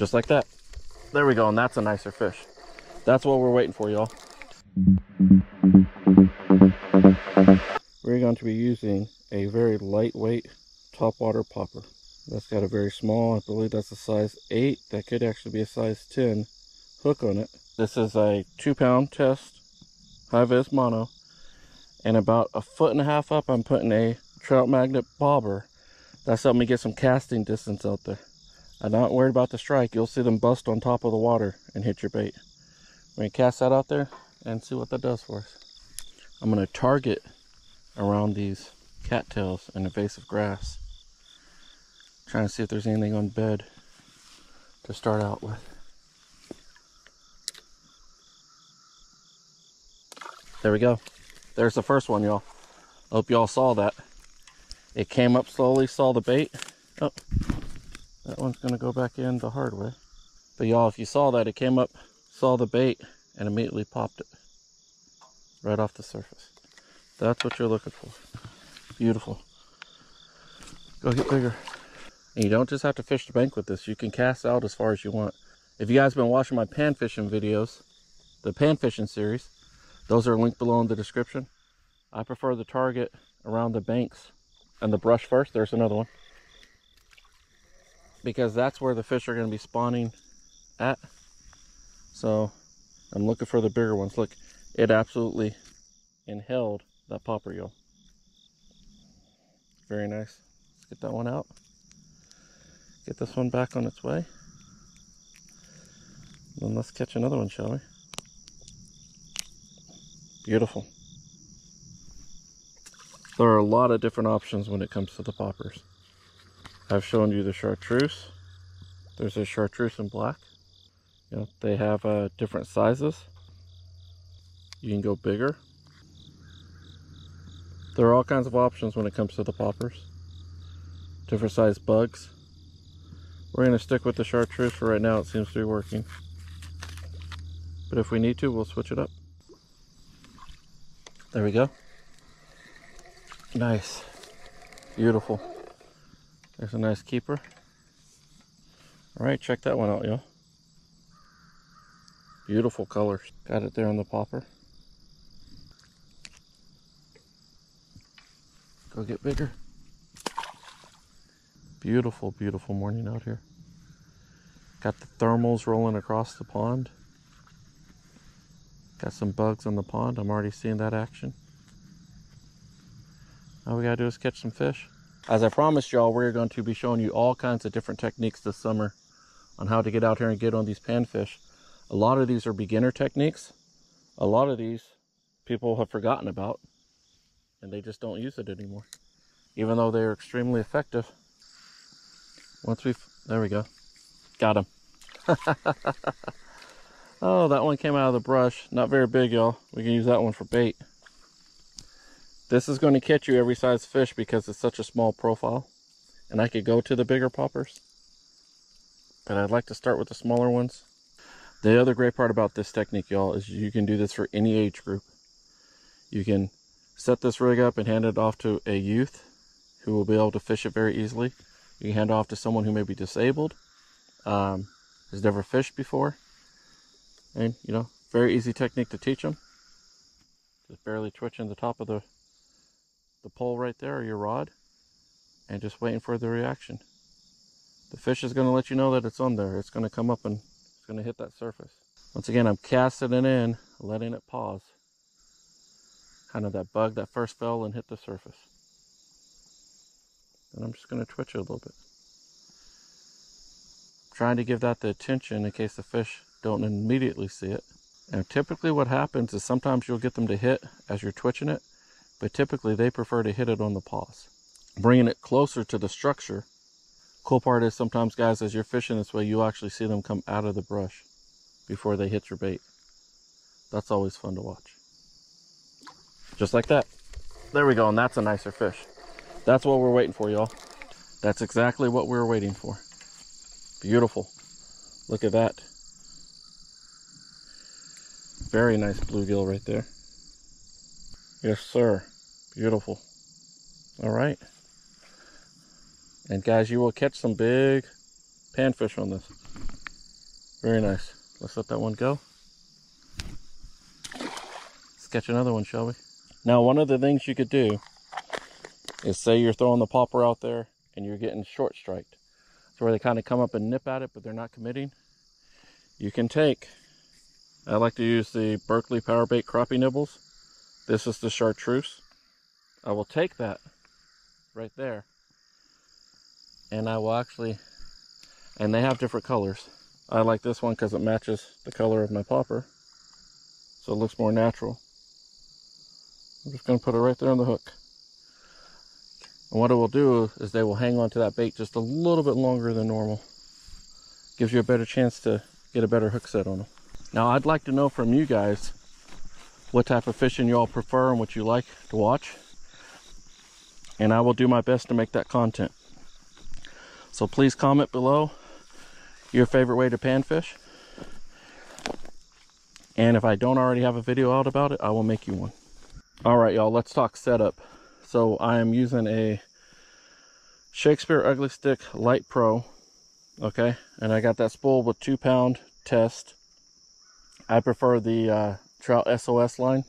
Just like that. There we go, and that's a nicer fish. That's what we're waiting for, y'all. We're going to be using a very lightweight topwater popper. That's got a very small, I believe that's a size 8. That could actually be a size 10 hook on it. This is a 2 pound test, high vis mono. And about a foot and a half up, I'm putting a trout magnet bobber. That's helping me get some casting distance out there. I'm not worried about the strike. You'll see them bust on top of the water and hit your bait. Going to cast that out there and see what that does for us. I'm going to target around these cattails and invasive grass. Trying to see if there's anything on bed to start out with. There we go. There's the first one, y'all. Hope y'all saw that. It came up slowly, saw the bait. Oh, that one's gonna go back in the hard way. But y'all, if you saw that, it came up, saw the bait, and immediately popped it right off the surface. That's what you're looking for. Beautiful. Go get bigger. And you don't just have to fish the bank with this. You can cast out as far as you want. If you guys have been watching my pan fishing videos, the pan fishing series, those are linked below in the description. I prefer the target around the banks and the brush first. There's another one. Because that's where the fish are going to be spawning at. So I'm looking for the bigger ones. Look, it absolutely inhaled that popper yo. Very nice. Let's get that one out. Get this one back on its way. Then let's catch another one, shall we? Beautiful. There are a lot of different options when it comes to the poppers. I've shown you the chartreuse. There's a chartreuse in black. You know, they have uh, different sizes. You can go bigger. There are all kinds of options when it comes to the poppers. Different size bugs. We're going to stick with the chartreuse for right now. It seems to be working. But if we need to, we'll switch it up. There we go. Nice. Beautiful. There's a nice keeper. All right, check that one out, y'all. Beautiful colors. Got it there on the popper. Go get bigger. Beautiful, beautiful morning out here. Got the thermals rolling across the pond. Got some bugs on the pond. I'm already seeing that action. All we gotta do is catch some fish. As I promised y'all, we're going to be showing you all kinds of different techniques this summer on how to get out here and get on these panfish. A lot of these are beginner techniques. A lot of these people have forgotten about and they just don't use it anymore. Even though they're extremely effective. Once we've, there we go. Got him. oh, that one came out of the brush. Not very big, y'all. We can use that one for bait. This is going to catch you every size fish because it's such a small profile. And I could go to the bigger poppers. But I'd like to start with the smaller ones. The other great part about this technique, y'all, is you can do this for any age group. You can set this rig up and hand it off to a youth who will be able to fish it very easily. You can hand it off to someone who may be disabled, um, has never fished before. And, you know, very easy technique to teach them. Just barely twitching the top of the, the pole right there, or your rod, and just waiting for the reaction. The fish is going to let you know that it's on there. It's going to come up and it's going to hit that surface. Once again, I'm casting it in, letting it pause. Kind of that bug that first fell and hit the surface. And I'm just going to twitch it a little bit. Trying to give that the attention in case the fish don't immediately see it. And typically what happens is sometimes you'll get them to hit as you're twitching it, but typically they prefer to hit it on the pause. Bringing it closer to the structure. Cool part is sometimes guys, as you're fishing this way, you actually see them come out of the brush before they hit your bait. That's always fun to watch. Just like that. There we go, and that's a nicer fish. That's what we're waiting for, y'all. That's exactly what we are waiting for. Beautiful. Look at that. Very nice bluegill right there. Yes, sir. Beautiful. All right. And guys, you will catch some big panfish on this. Very nice. Let's let that one go. Let's catch another one, shall we? Now, one of the things you could do is say you're throwing the popper out there and you're getting short striked. So where they kind of come up and nip at it, but they're not committing. You can take, I like to use the Berkley Power Bait Crappie Nibbles. This is the chartreuse. I will take that right there and I will actually, and they have different colors. I like this one because it matches the color of my popper. So it looks more natural. I'm just going to put it right there on the hook. And what it will do is they will hang on to that bait just a little bit longer than normal. Gives you a better chance to get a better hook set on them. Now I'd like to know from you guys what type of fishing you all prefer and what you like to watch. And I will do my best to make that content. So please comment below your favorite way to panfish. And if I don't already have a video out about it, I will make you one. All right, y'all, let's talk setup. So I am using a Shakespeare Ugly Stik Light Pro, okay? And I got that spool with two pound test. I prefer the uh, Trout SOS line.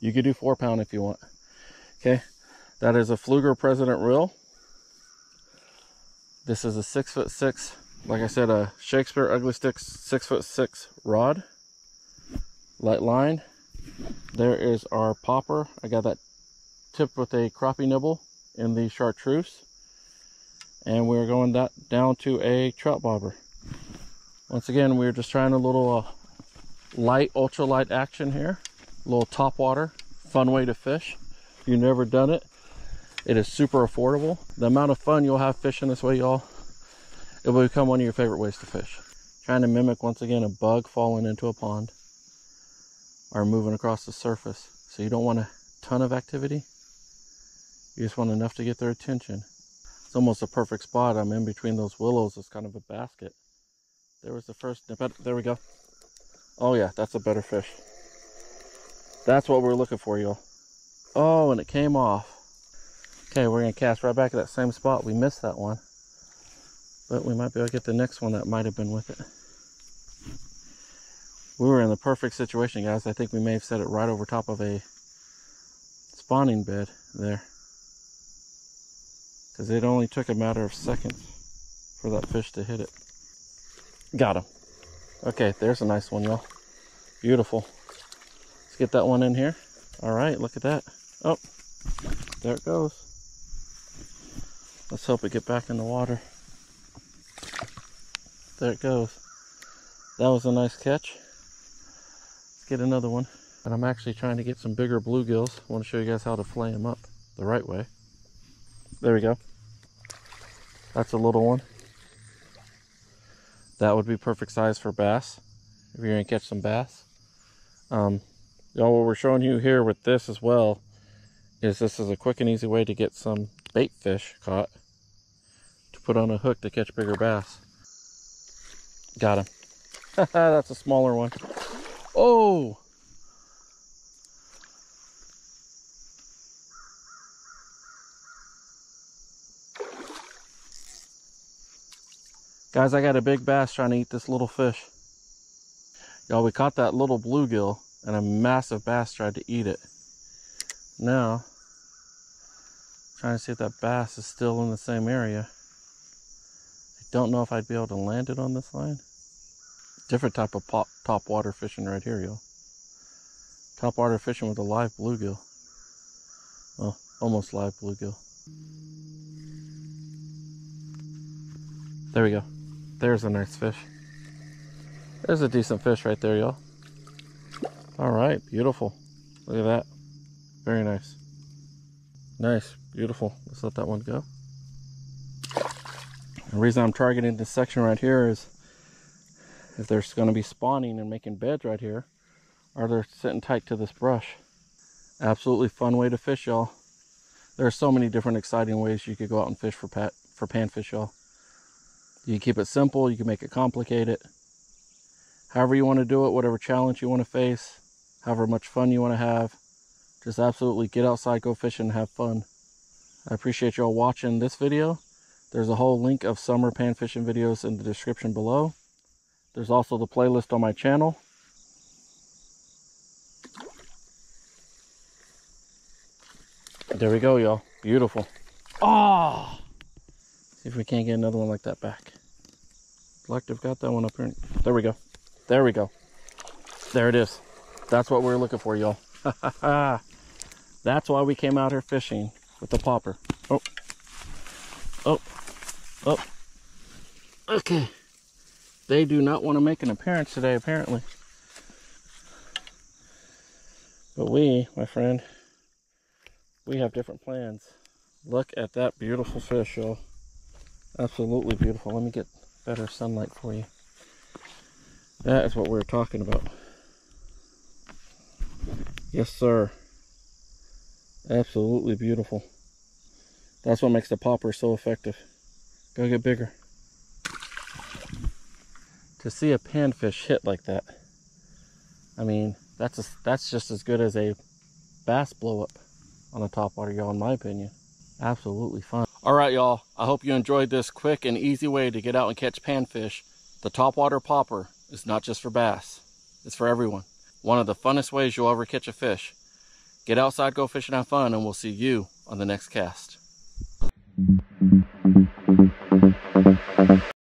You could do four pound if you want, okay? That is a Pflueger President reel. This is a six foot six, like I said, a Shakespeare Ugly Stik six foot six rod, light line. There is our popper. I got that tipped with a crappie nibble in the chartreuse. And we're going that down to a trout bobber. Once again, we're just trying a little uh, light, ultra light action here. A little top water, fun way to fish. If you've never done it, it is super affordable. The amount of fun you'll have fishing this way, y'all, it will become one of your favorite ways to fish. Trying to mimic, once again, a bug falling into a pond or moving across the surface. So you don't want a ton of activity. You just want enough to get their attention. It's almost a perfect spot. I'm in between those willows. It's kind of a basket. There was the first. There we go. Oh yeah, that's a better fish. That's what we're looking for, y'all. Oh, and it came off. Okay, we're to cast right back at that same spot. We missed that one. But we might be able to get the next one that might have been with it. We were in the perfect situation, guys. I think we may have set it right over top of a spawning bed there. Because it only took a matter of seconds for that fish to hit it. Got him. Okay, there's a nice one, y'all. Beautiful. Let's get that one in here. All right, look at that. Oh, there it goes. Let's hope it get back in the water. There it goes. That was a nice catch. Let's get another one. And I'm actually trying to get some bigger bluegills. I want to show you guys how to flay them up the right way. There we go. That's a little one. That would be perfect size for bass. If you're gonna catch some bass. Um, y'all, what we're showing you here with this as well is this is a quick and easy way to get some bait fish caught to put on a hook to catch bigger bass. Got him. That's a smaller one. Oh! Guys, I got a big bass trying to eat this little fish. Y'all, we caught that little bluegill and a massive bass tried to eat it. Now, trying to see if that bass is still in the same area. I don't know if I'd be able to land it on this line. Different type of pop, top water fishing right here, y'all. Top water fishing with a live bluegill. Well, almost live bluegill. There we go. There's a nice fish. There's a decent fish right there, y'all. All right, beautiful. Look at that. Very nice. Nice, beautiful. Let's let that one go. The reason I'm targeting this section right here is if there's going to be spawning and making beds right here, or they're sitting tight to this brush. Absolutely fun way to fish, y'all. There are so many different exciting ways you could go out and fish for for panfish, y'all. You can keep it simple, you can make it complicated. However you want to do it, whatever challenge you want to face, however much fun you want to have. Just absolutely get outside, go fishing, and have fun. I appreciate y'all watching this video. There's a whole link of summer pan fishing videos in the description below. There's also the playlist on my channel. There we go, y'all. Beautiful. Ah! Oh! See if we can't get another one like that back. Selective got that one up here. There we go. There we go. There it is. That's what we are looking for, y'all. That's why we came out here fishing with the popper. Oh. Oh. Oh. Okay. They do not want to make an appearance today, apparently. But we, my friend, we have different plans. Look at that beautiful fish, y'all. Absolutely beautiful. Let me get better sunlight for you. That is what we we're talking about. Yes, sir. Absolutely beautiful. That's what makes the popper so effective. Go get bigger. To see a panfish hit like that, I mean, that's a, that's just as good as a bass blow up on a topwater y'all, in my opinion. Absolutely fun. All right, y'all. I hope you enjoyed this quick and easy way to get out and catch panfish. The topwater popper is not just for bass. It's for everyone. One of the funnest ways you'll ever catch a fish. Get outside, go fishing, have fun, and we'll see you on the next cast.